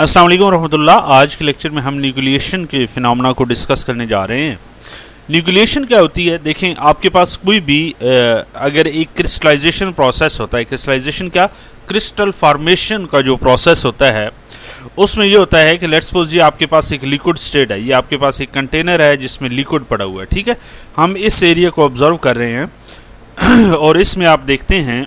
अस्सलाम वालेकुम रहमतुल्लाह। आज के लेक्चर में हम न्यूक्लिएशन के फिनोमेना को डिस्कस करने जा रहे हैं। न्यूक्लिएशन क्या होती है? देखें आपके पास कोई भी आ, अगर एक क्रिस्टलाइजेशन प्रोसेस होता है क्रिस्टलाइजेशन क्या? क्रिस्टल फॉर्मेशन का जो प्रोसेस होता है उसमें ये होता है कि लेट्स सपोज़ जी आपके पास एक लिक्विड स्टेट है ये आपके पास एक कंटेनर है जिसमें लिक्विड पड़ा हुआ है ठीक है? हम इस एरिया को ऑब्ज़र्व कर रहे हैं और इसमें आप देखते हैं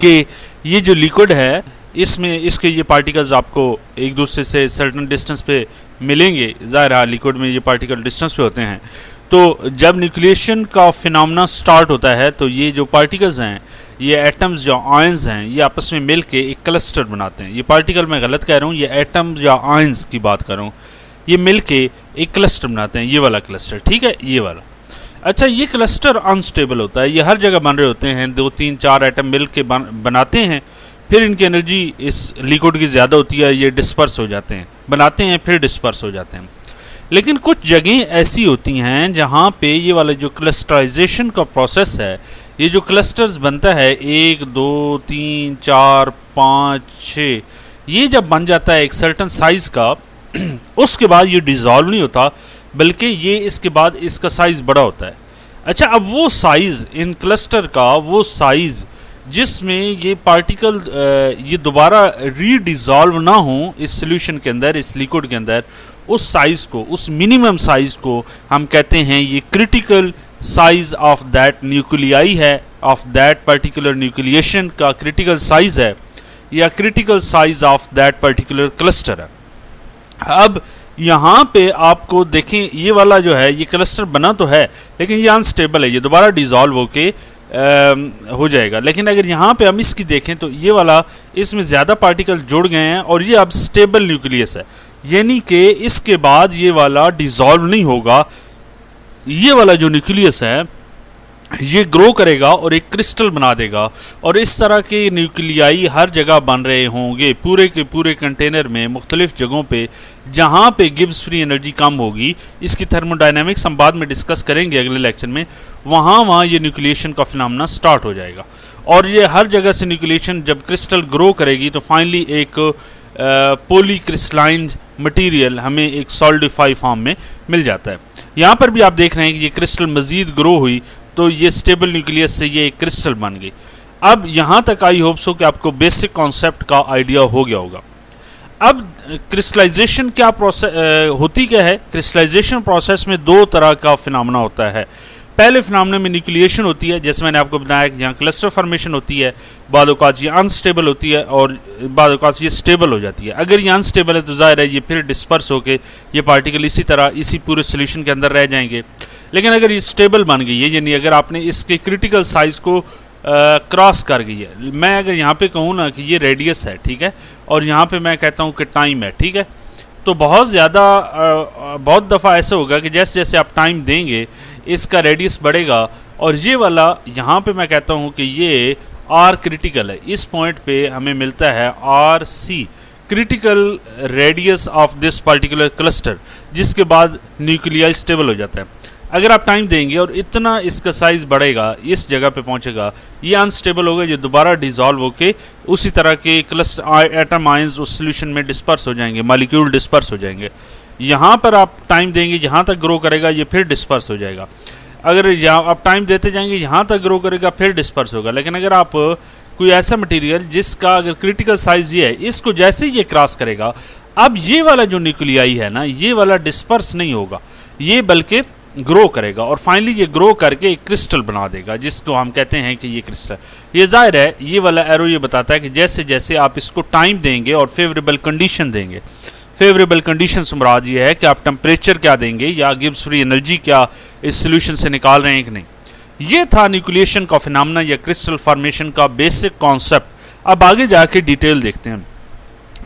कि ये जो लिक्विड है इसमें इसके ये पार्टिकल्स आपको एक दूसरे से सर्टन डिस्टेंस पे मिलेंगे। ज़ाहिर है लिक्विड में ये पार्टिकल डिस्टेंस पे होते हैं। तो जब न्यूक्लिएशन का फिनमना स्टार्ट होता है तो ये जो पार्टिकल्स हैं ये एटम्स या आयंस हैं ये आपस में मिल के एक क्लस्टर बनाते हैं। ये पार्टिकल मैं गलत कह रहा हूँ ये एटम्स या आयंस की बात कर रहा हूँ। ये मिल के एक क्लस्टर बनाते हैं ये वाला क्लस्टर ठीक है? ये वाला। अच्छा ये क्लस्टर अनस्टेबल होता है। ये हर जगह बन रहे होते हैं दो तीन चार एटम मिल के बन, बनाते हैं। फिर इनकी एनर्जी इस लिक्विड की ज़्यादा होती है, ये डिस्पर्स हो जाते हैं। बनाते हैं, फिर डिस्पर्स हो जाते हैं। लेकिन कुछ जगहें ऐसी होती हैं जहाँ पे ये वाला जो क्लस्टराइजेशन का प्रोसेस है, ये जो क्लस्टर्स बनता है, एक, दो, तीन, चार, पाँच छः ये जब बन जाता है एक सर्टन साइज़ का, उसके बाद ये डिज़ोल्व नहीं होता, बल्कि ये इसके बाद इसका साइज़ बड़ा होता है। अच्छा अब वो साइज़ इन क्लस्टर का, वो साइज़ जिसमें ये पार्टिकल ये दोबारा रीडिज़ोल्व ना हो इस सोल्यूशन के अंदर, इस लिक्विड के अंदर, उस साइज़ को, उस मिनिमम साइज़ को हम कहते हैं ये critical size of that nuclei है ऑफ़ दैट पर्टिकुलर न्यूक्लिएशन का क्रिटिकल साइज़ है, या critical size of that particular cluster है। अब यहाँ पे आपको देखें, ये वाला जो है, ये क्लस्टर बना तो है, लेकिन ये अनस्टेबल है, ये दोबारा डिज़ोल्व होके हो जाएगा। लेकिन अगर यहाँ पे हम इसकी देखें तो ये वाला, इसमें ज़्यादा पार्टिकल जुड़ गए हैं और ये अब स्टेबल न्यूक्लियस है। यानी कि इसके बाद ये वाला डिज़ोल्व नहीं होगा। ये वाला जो न्यूक्लियस है ये ग्रो करेगा और एक क्रिस्टल बना देगा। और इस तरह के न्यूक्लियाई हर जगह बन रहे होंगे, पूरे के पूरे कंटेनर में, मुख्तलिफ़ जगहों पे, जहाँ पे गिब्स फ्री एनर्जी कम होगी। इसकी थर्मोडाइनमिक्स हम बाद में डिस्कस करेंगे अगले लेक्चर में। वहाँ वहाँ ये न्यूक्लिएशन का फिनमना स्टार्ट हो जाएगा। और ये हर जगह से न्यूक्लिएशन जब क्रिस्टल ग्रो करेगी तो फाइनली एक पोली क्रिस्टलाइन मटीरियल हमें एक सॉल्डिफाई फॉर्म में मिल जाता है। यहाँ पर भी आप देख रहे हैं कि ये क्रिस्टल मज़ीद ग्रो हुई। तो ये स्टेबल न्यूक्लियस से ये एक क्रिस्टल बन गई। अब यहाँ तक आई होप्स हो कि आपको बेसिक कॉन्सेप्ट का आइडिया हो गया होगा। अब क्रिस्टलाइजेशन क्या प्रोसेस होती क्या है? क्रिस्टलाइजेशन प्रोसेस में दो तरह का फिनमना होता है। पहले फिनमने में न्यूक्लिएशन होती है, जैसे मैंने आपको बताया कि यहाँ क्लस्टर फॉर्मेशन होती है, बाद ये अनस्टेबल होती है और बाद ये स्टेबल हो जाती है। अगर ये अनस्टेबल है तो ज़ाहिर है ये फिर डिस्पर्स होकर ये पार्टिकल इसी तरह, इसी पूरे सोल्यूशन के अंदर रह जाएँगे। लेकिन अगर ये स्टेबल बन गई है, यानी अगर आपने इसके क्रिटिकल साइज़ को क्रॉस कर गई है। मैं अगर यहाँ पे कहूँ ना कि ये रेडियस है, ठीक है? और यहाँ पे मैं कहता हूँ कि टाइम है, ठीक है? तो बहुत ज़्यादा बहुत दफ़ा ऐसा होगा कि जैसे जैसे आप टाइम देंगे, इसका रेडियस बढ़ेगा। और ये वाला, यहाँ पे मैं कहता हूँ कि ये आर क्रिटिकल है। इस पॉइंट पे हमें मिलता है R C critical radius of this particular cluster जिसके बाद न्यूक्लिया स्टेबल हो जाता है। अगर आप टाइम देंगे और इतना इसका साइज़ बढ़ेगा, इस जगह पे पहुंचेगा, ये अनस्टेबल होगा ये दोबारा डिजॉल्व होके उसी तरह के क्लस्टर एटम आयंस उस सोल्यूशन में डिस्पर्स हो जाएँगे मालिक्यूल डिस्पर्स हो जाएँगे। यहाँ पर आप टाइम देंगे, जहाँ तक ग्रो करेगा, ये फिर डिस्पर्स हो जाएगा। अगर यहाँ आप टाइम देते जाएँगे, यहाँ तक ग्रो करेगा, फिर डिस्पर्स होगा। लेकिन अगर आप कोई ऐसा मटेरियल जिसका अगर क्रिटिकल साइज़ ये है, इसको जैसे ये क्रॉस करेगा, अब ये वाला जो न्यूक्लियाई है ना, ये वाला डिस्पर्स नहीं होगा। ये बल्कि ग्रो करेगा और फाइनली ये ग्रो करके एक क्रिस्टल बना देगा, जिसको हम कहते हैं कि ये क्रिस्टल ये ज़ाहिर है, ये वाला एरो ये बताता है कि जैसे जैसे आप इसको टाइम देंगे और फेवरेबल कंडीशन देंगे। फेवरेबल कंडीशन मुराद ये है कि आप टेम्परेचर क्या देंगे, या गिब्स फ्री एनर्जी क्या इस सोल्यूशन से निकाल रहे हैं कि नहीं। ये था न्यूक्लिएशन का फिनामना या क्रिस्टल फॉर्मेशन का बेसिक कॉन्सेप्ट अब आगे जाके डिटेल देखते हैं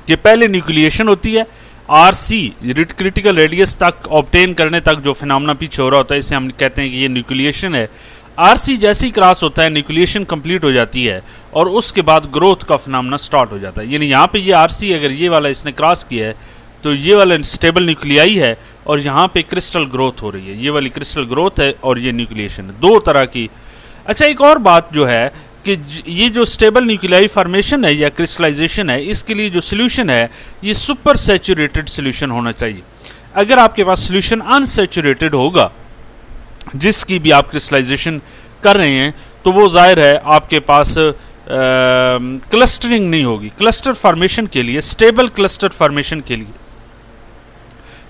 कि पहले न्यूक्लिएशन होती है आर सी क्रिटिकल रेडियस तक ऑप्टेन करने तक जो फिनमना पीछे हो रहा होता है, इसे हम कहते हैं कि ये न्यूक्लिएशन है। आर सी जैसे ही क्रॉस होता है न्यूक्लिएशन कंप्लीट हो जाती है और उसके बाद ग्रोथ का फिनमना स्टार्ट हो जाता है। यानी यहाँ पे ये आर सी अगर ये वाला इसने क्रॉस किया है तो ये वाला स्टेबल न्यूक्लियाई है और यहाँ पे क्रिस्टल ग्रोथ हो रही है। ये वाली क्रिस्टल ग्रोथ है और ये न्यूक्लिएशन है। दो तरह की। अच्छा एक और बात जो है कि ये जो स्टेबल न्यूक्लियाई फॉर्मेशन है या क्रिस्टलाइजेशन है, इसके लिए जो सोल्यूशन है, ये सुपर सेचुरेटेड सोल्यूशन होना चाहिए। अगर आपके पास सोल्यूशन अनसेचुरेटेड होगा, जिसकी भी आप क्रिस्टलाइजेशन कर रहे हैं तो वो ज़ाहिर है आपके पास क्लस्टरिंग नहीं होगी। क्लस्टर फॉर्मेशन के लिए स्टेबल क्लस्टर फॉर्मेशन के लिए,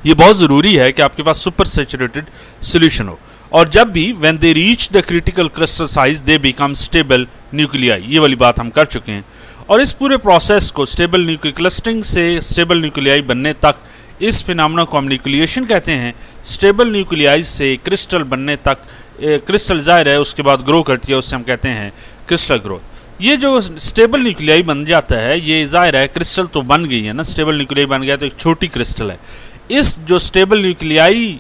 ये बहुत ज़रूरी है कि आपके पास सुपर सेचुरेटेड सोल्यूशन हो। और जब भी when they reach the critical crystal size they become stable nuclei ये वाली बात हम कर चुके हैं। और इस पूरे प्रोसेस को स्टेबल न्यूक्लियर क्लस्टरिंग से स्टेबल न्यूक्लियाई बनने तक, इस फिनामना को हम न्यूक्लिएशन कहते हैं। स्टेबल न्यूक्लियाई से क्रिस्टल बनने तक क्रिस्टल ज़ाहिर है, उसके बाद ग्रो करती है उससे हम कहते हैं क्रिस्टल ग्रोथ ये जो स्टेबल न्यूक्लियाई बन जाता है, ये ज़ाहिर है क्रिस्टल तो बन गई है ना। स्टेबल न्यूक्लियाई बन गया तो एक छोटी क्रिस्टल है। इस जो स्टेबल न्यूक्लियाई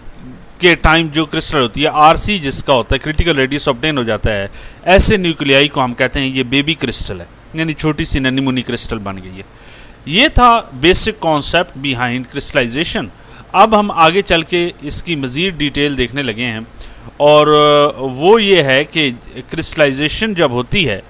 के टाइम जो क्रिस्टल होती है आरसी जिसका होता है क्रिटिकल रेडियस ऑप्टेन हो जाता है, ऐसे न्यूक्लियाई को हम कहते हैं, ये बेबी क्रिस्टल है। यानी छोटी सी ननीमुनी क्रिस्टल बन गई है। ये था बेसिक कॉन्सेप्ट बिहाइंड क्रिस्टलाइजेशन अब हम आगे चल के इसकी मज़ीद डिटेल देखने लगे हैं। और वो ये है कि क्रिस्टलाइजेशन जब होती है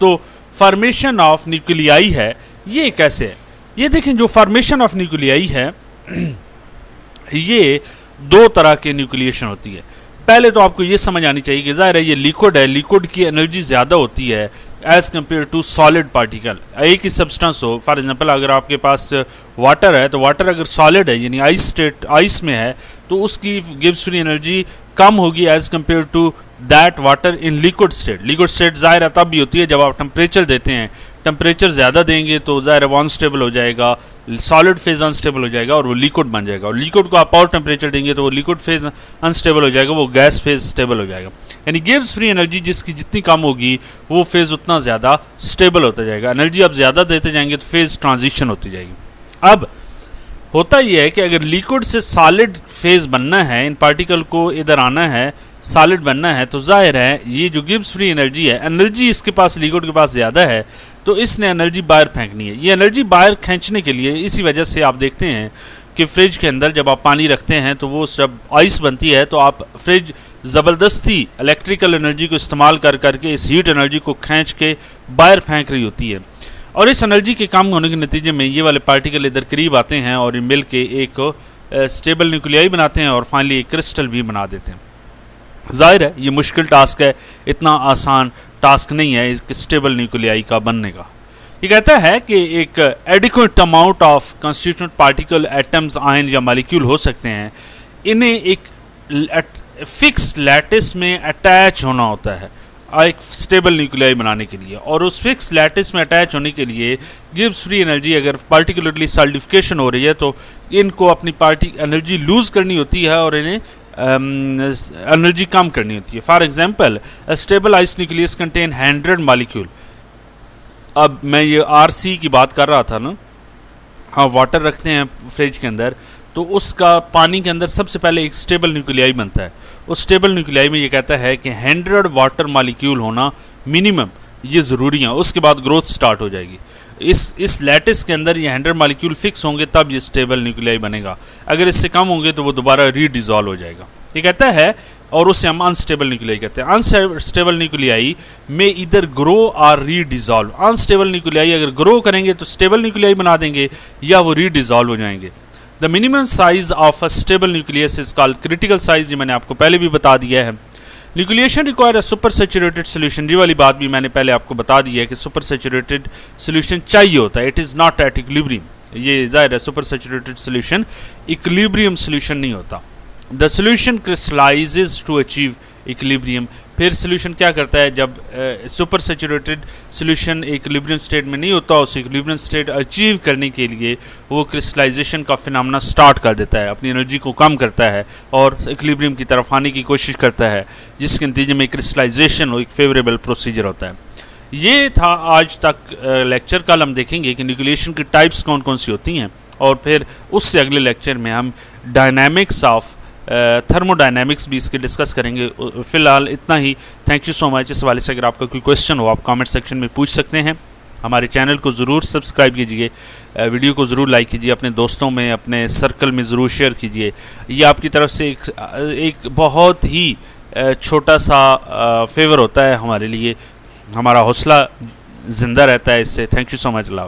तो फॉर्मेशन ऑफ़ न्यूक्लियाई है, ये कैसे है? ये देखें, जो फॉर्मेशन ऑफ़ न्यूक्लियाई है, ये दो तरह के न्यूक्लिएशन होती है। पहले तो आपको ये समझ आनी चाहिए कि ज़ाहिर है ये लिक्विड है, लिक्विड की एनर्जी ज़्यादा होती है as compare to solid particle एक ही सब्सटेंस हो फॉर एग्जांपल अगर आपके पास वाटर है तो वाटर अगर सॉलिड है, यानी आइस स्टेट आइस में है तो उसकी गिब्स फ्री एनर्जी कम होगी as compare to that water in liquid state liquid state ज़ाहिर है तब भी होती है जब आप टेम्परेचर देते हैं। टेम्परेचर ज़्यादा देंगे तो ज़ाहिर है अनस्टेबल हो जाएगा सॉलिड फ़ेज़ अनस्टेबल हो जाएगा और वो लिक्विड बन जाएगा। और लिक्विड को आप और टेम्परेचर देंगे तो वो लिक्विड फ़ेज़ अनस्टेबल हो जाएगा, वो गैस फ़ेज़ स्टेबल हो जाएगा। यानी गिव्स फ्री एनर्जी जिसकी जितनी कम होगी, वो फ़ेज़ उतना ज़्यादा स्टेबल होता जाएगा। एनर्जी आप ज़्यादा देते जाएँगे तो फ़ेज़ ट्रांजिशन होती जाएगी। अब, होता यह है कि अगर लिक्विड से सॉलिड फ़ेज़ बनना है, इन पार्टिकल को इधर आना है सॉलिड बनना है तो ज़ाहिर है, ये जो गिब्स फ्री एनर्जी है एनर्जी इसके पास लिक्विड के पास ज़्यादा है तो इसने एनर्जी बाहर फेंकनी है। ये एनर्जी बाहर खींचने के लिए इसी वजह से आप देखते हैं कि फ्रिज के अंदर जब आप पानी रखते हैं तो वो जब आइस बनती है तो आप फ्रिज ज़बरदस्ती इलेक्ट्रिकल एनर्जी को इस्तेमाल कर करके इस हीट एनर्जी को खींच के बाहर फेंक रही होती है। और इस एनर्जी के काम होने के नतीजे में ये वाले पार्टिकल इधर करीब आते हैं और ये मिल के एक स्टेबल न्यूक्लियाई बनाते हैं और फाइनली एक क्रिस्टल भी बना देते हैं। ज़ाहिर है, ये मुश्किल टास्क है, इतना आसान टास्क नहीं है एक स्टेबल न्यूक्लियाई का बनने का। ये कहता है कि एक adequate amount of constituent particle atoms ion या मालिक्यूल हो सकते हैं। इन्हें एक फिक्स लैटिस में अटैच होना होता है, एक स्टेबल न्यूक्लियाई बनाने के लिए। और उस फिक्स लैटिस में अटैच होने के लिए गिब्स फ्री एनर्जी अगर पार्टिकुलरली सल्डिफिकेशन हो रही है तो इनको अपनी पार्टी एनर्जी लूज़ करनी होती है और इन्हें एनर्जी um, कम करनी होती है। For example stable ice nucleus contain hundred molecule अब मैं ये आर सी की बात कर रहा था ना? हाँ वाटर रखते हैं फ्रिज के अंदर तो उसका पानी के अंदर सबसे पहले एक स्टेबल न्यूक्लियाई बनता है। उस स्टेबल न्यूक्लियाई में ये कहता है कि हंड्रेड वाटर मालिक्यूल होना मिनिमम ये ज़रूरी है। उसके बाद ग्रोथ स्टार्ट हो जाएगी। इस इस लैटिस के अंदर ये हंड्रेड मालिक्यूल फिक्स होंगे, तब ये स्टेबल न्यूक्लियाई बनेगा। अगर इससे कम होंगे तो वो दोबारा रीडिजॉल्व हो जाएगा। ये कहता है, और उसे हम अनस्टेबल न्यूक्लियाई कहते हैं। अनस्टेबल न्यूक्लियाई में इधर ग्रो और रीडिजॉल्व अनस्टेबल न्यूक्लियाई अगर ग्रो करेंगे तो स्टेबल न्यूक्लियाई बना देंगे, या वो रीडिजॉल्व हो जाएँगे। The minimum size of a stable nucleus is called critical size ये मैंने आपको पहले भी बता दिया है। Nucleation require a super saturated solution ये वाली बात भी मैंने पहले आपको बता दी है कि सुपर सेचुरेटेड सोल्यूशन चाहिए होता है। It is not at equilibrium ये ज़ाहिर है super saturated solution equilibrium solution नहीं होता। The solution crystallises to achieve equilibrium फिर सोल्यूशन क्या करता है? जब सुपर सेचुरेटेड सोल्यूशन एक इक्विलिब्रियम स्टेट में नहीं होता, उस इक्विलिब्रियम स्टेट अचीव करने के लिए वो क्रिस्टलाइजेशन का फिनामना स्टार्ट कर देता है, अपनी एनर्जी को कम करता है और इक्विलिब्रियम की तरफ़ आने की कोशिश करता है, जिसके नतीजे में क्रिस्टलाइजेशन एक फेवरेबल प्रोसीजर होता है। ये था आज तक लेक्चर कल हम देखेंगे कि न्यूक्लिएशन की टाइप्स कौन कौन सी होती हैं और फिर उससे अगले लेक्चर में हम डायनामिक्स ऑफ़ थर्मोडाइनमिक्स भी इसके डिस्कस करेंगे। फ़िलहाल इतना ही। थैंक यू सो मच इस वाले से अगर आपका कोई क्वेश्चन हो, आप कमेंट सेक्शन में पूछ सकते हैं। हमारे चैनल को ज़रूर सब्सक्राइब कीजिए। वीडियो को ज़रूर लाइक कीजिए। अपने दोस्तों में, अपने सर्कल में ज़रूर शेयर कीजिए। ये आपकी तरफ़ से एक एक बहुत ही छोटा सा फेवर होता है हमारे लिए। हमारा हौसला ज़िंदा रहता है इससे। Thank you so much love